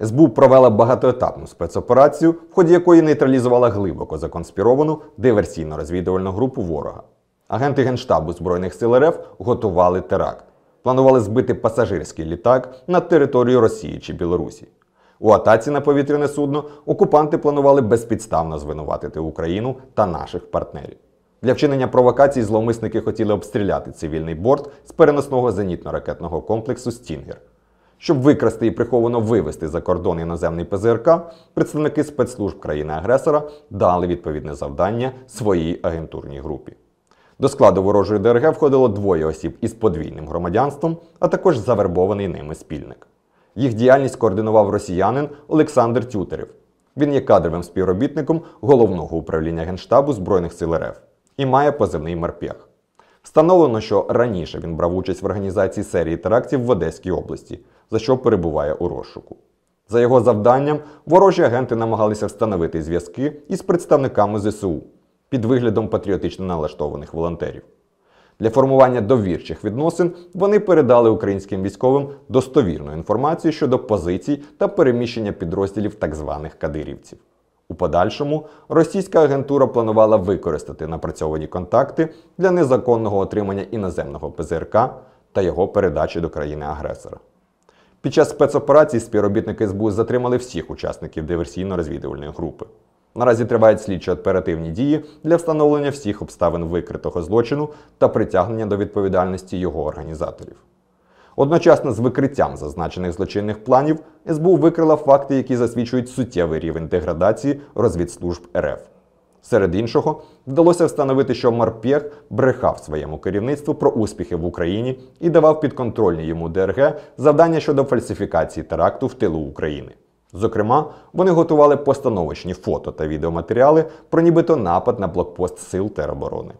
СБУ провела багатоетапну спецоперацію, в ході якої нейтралізувала глибоко законспіровану диверсійно-розвідувальну групу ворога. Агенти Генштабу Збройних сил РФ готували теракт. Планували збити пасажирський літак над територією Росії чи Білорусі. У атаці на повітряне судно окупанти планували безпідставно звинуватити Україну та наших партнерів. Для вчинення провокацій зловмисники хотіли обстріляти цивільний борт з переносного зенітно-ракетного комплексу Стінгер. Щоб викрасти і приховано вивести за кордон іноземний ПЗРК, представники спецслужб країни-агресора дали відповідне завдання своїй агентурній групі. До складу ворожої ДРГ входило двоє осіб із подвійним громадянством, а також завербований ними спільник. Їх діяльність координував росіянин Олександр Тютерев. Він є кадровим співробітником головного управління Генштабу Збройних сил РФ і має позивний Марпех. Встановлено, що раніше він брав участь в організації серії терактів в Одеській області, за що перебуває у розшуку. За його завданням, ворожі агенти намагалися встановити зв'язки із представниками ЗСУ під виглядом патріотично налаштованих волонтерів. Для формування довірчих відносин вони передали українським військовим достовірну інформацію щодо позицій та переміщення підрозділів так званих кадирівців. У подальшому російська агентура планувала використати напрацьовані контакти для незаконного отримання іноземного ПЗРК та його передачі до країни-агресора. Під час спецоперації співробітники СБУ затримали всіх учасників диверсійно-розвідувальної групи. Наразі тривають слідчі оперативні дії для встановлення всіх обставин викритого злочину та притягнення до відповідальності його організаторів. Одночасно з викриттям зазначених злочинних планів СБУ викрила факти, які засвідчують суттєвий рівень деградації розвідслужб РФ. Серед іншого, вдалося встановити, що Марпєх брехав своєму керівництву про успіхи в Україні і давав підконтрольній йому ДРГ завдання щодо фальсифікації теракту в тилу України. Зокрема, вони готували постановочні фото та відеоматеріали про нібито напад на блокпост сил тероборони.